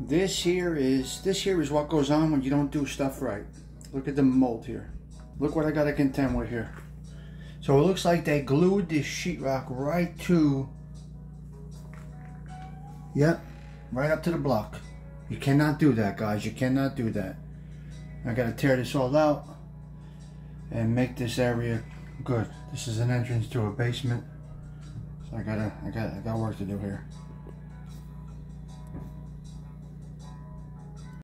This here is this here is what goes on when you don't do stuff right. Look at the mold here. Look what I got to contend with here. So it looks like they glued this sheetrock right to, yep, right up to the block. You cannot do that, guys. You cannot do that. I got to tear this all out and make this area good. This is an entrance to a basement. So I gotta, I got, I got work to do here.